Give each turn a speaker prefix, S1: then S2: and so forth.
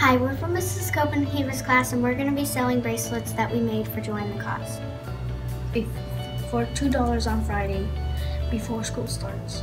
S1: Hi, we're from Mrs. Copenhaver's class and we're going to be selling bracelets that we made for Joy In the Cause.
S2: For $2 on Friday before school starts.